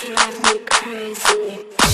drive me crazy.